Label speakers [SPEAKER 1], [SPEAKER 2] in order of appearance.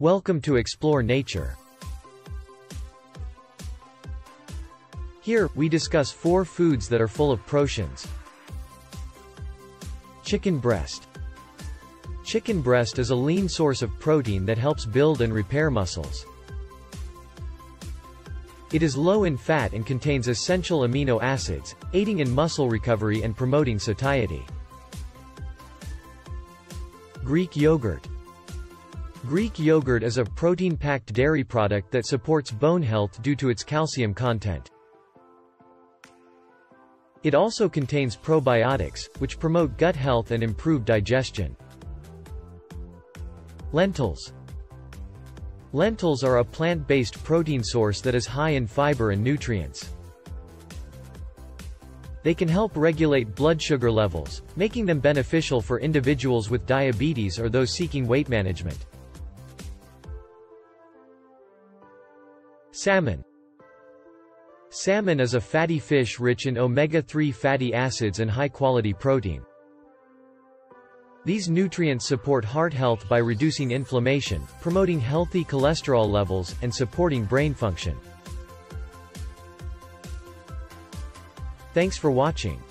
[SPEAKER 1] Welcome to Explore Nature. Here, we discuss four foods that are full of proteins. Chicken breast. Chicken breast is a lean source of protein that helps build and repair muscles. It is low in fat and contains essential amino acids, aiding in muscle recovery and promoting satiety. Greek yogurt. Greek yogurt is a protein-packed dairy product that supports bone health due to its calcium content. It also contains probiotics, which promote gut health and improve digestion. Lentils. Lentils are a plant-based protein source that is high in fiber and nutrients. They can help regulate blood sugar levels, making them beneficial for individuals with diabetes or those seeking weight management. Salmon. Salmon is a fatty fish rich in omega-3 fatty acids and high-quality protein. These nutrients support heart health by reducing inflammation, promoting healthy cholesterol levels, and supporting brain function. Thanks for watching.